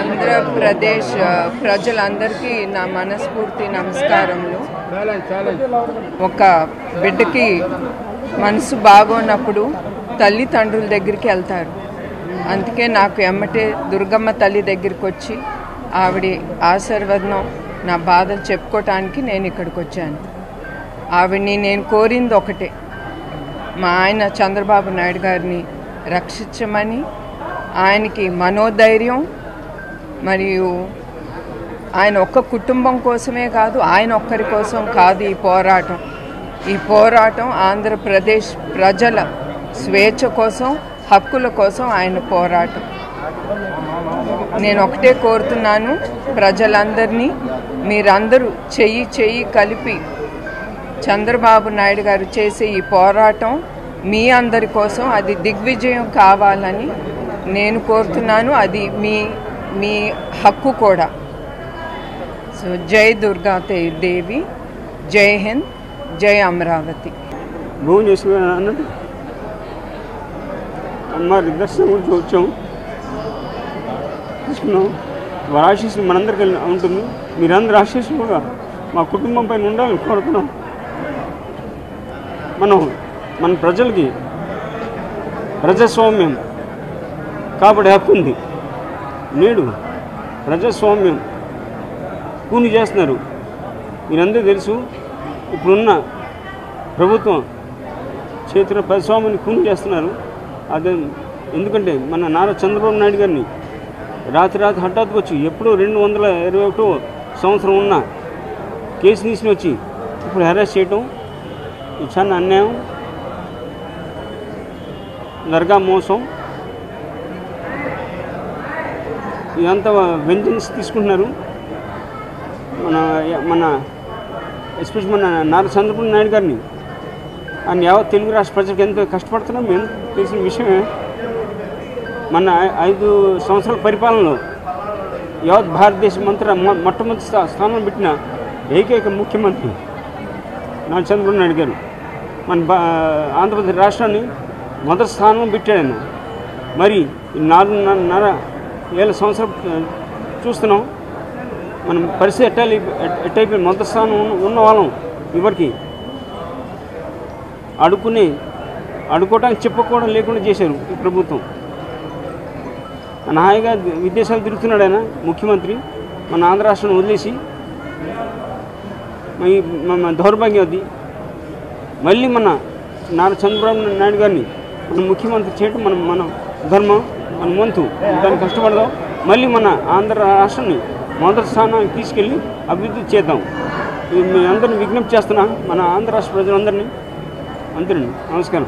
ఆంధ్రప్రదేశ్ ప్రజలందరికీ నా మనస్ఫూర్తి నమస్కారములు. ఒక బిడ్డకి మనసు బాగోనప్పుడు తల్లిదండ్రుల దగ్గరికి వెళ్తారు. అందుకే నాకు ఎమ్మటే దుర్గమ్మ తల్లి దగ్గరికి వచ్చి ఆవిడ ఆశీర్వదనం నా బాధలు చెప్పుకోవటానికి నేను ఇక్కడికి వచ్చాను. ఆవిడ్ని నేను కోరింది ఒకటే. మా ఆయన చంద్రబాబు నాయుడు గారిని రక్షించమని ఆయనకి మనోధైర్యం మరియు ఆయన ఒక్క కుటుంబం కోసమే కాదు ఆయన ఒక్కరి కోసం కాదు ఈ పోరాటం. ఈ పోరాటం ఆంధ్రప్రదేశ్ ప్రజల స్వేచ్ఛ కోసం హక్కుల కోసం ఆయన పోరాటం. నేను ఒకటే కోరుతున్నాను ప్రజలందరినీ మీరందరూ చెయ్యి చెయ్యి కలిపి చంద్రబాబు నాయుడు గారు చేసే ఈ పోరాటం మీ అందరి కోసం అది దిగ్విజయం కావాలని నేను కోరుతున్నాను అది మీ మీ హక్కు కూడా. సో జై దుర్గా దేవి జై హింద్ జై అమరావతి. భూమి చేసుకుని అన్నట్టు? అమ్మవారి దర్శనం గురించి వచ్చాం తీసుకున్నాం. వారి ఆశీస్సులు మనందరికీ ఉంటుంది. మీరందరూ ఆశీస్సులు కూడా మా కుటుంబం పైన ఉండాలని కోరుతున్నాం. మనం మన ప్రజలకి ప్రజాస్వామ్యం కాబట్టి హక్కు ఉంది. నేడు ప్రజాస్వామ్యం కూని చేస్తున్నారు. మీరందరూ తెలుసు ఇప్పుడున్న ప్రభుత్వం చేతిలో ప్రజాస్వామ్యాన్ని కూని చేస్తున్నారు. అదే ఎందుకంటే మన నారా చంద్రబాబు నాయుడు గారిని రాత్రి రాత్రి హఠాత్తుకు వచ్చి ఎప్పుడో రెండు వందల ఇరవై ఒకటో సంవత్సరం ఉన్న కేసు తీసుకుని వచ్చి ఇప్పుడు హెరాస్ చేయటం ఇది చాలా అన్యాయం దర్గా మోసం ఇదంతా వెంజన్స్ తీసుకుంటున్నారు. మన మన ఎస్పెషల్ మన నారా చంద్రబాబు నాయుడు గారిని. ఆయన యావత్ తెలుగు రాష్ట్ర ప్రజలకు ఎంతో కష్టపడుతున్నాం. మేము తెలిసిన విషయమే. మన ఐదు సంవత్సరాల పరిపాలనలో యావత్ భారతదేశం అంతటా మొట్టమొదటి స్థా- స్థానం పెట్టిన ఏకైక ముఖ్యమంత్రి నారా చంద్రబాబు నాయుడు గారు. మన బా ఆంధ్రప్రదేశ్ రాష్ట్రాన్ని మొదటి స్థానం పెట్టాడు మరి ఈ నాలుగున్నర వేల సంవత్సరం చూస్తున్నాం. మనం పరిస్థితి ఎట్టాలి ఎట్టయిపోయి మొదటి స్థానం ఉన్న- ఉన్న వాళ్ళం ఇవరికి అడుక్కుని అడుక్కోవడానికి చెప్పుకోవడం లేకుండా చేశారు ఈ ప్రభుత్వం. మన హాయిగా విదేశాలు తిరుగుతున్నాడు ఆయన ముఖ్యమంత్రి. మన ఆంధ్ర రాష్ట్రం వదిలేసి మన దౌర్భాగ్యం అది. మళ్ళీ మన నారా చంద్రబాబు నాయుడు గారిని మన ముఖ్యమంత్రి చేయటం మనం మన ధర్మం. మన వంతు దానికి కష్టపడదాం. మళ్ళీ మన ఆంధ్ర రాష్ట్రాన్ని మొదటి స్థానానికి తీసుకెళ్ళి అభివృద్ధి చేద్దాం. మీ అందరిని విజ్ఞప్తి చేస్తున్నా మన ఆంధ్ర రాష్ట్ర ప్రజలందరినీ. అందరినీ నమస్కారం.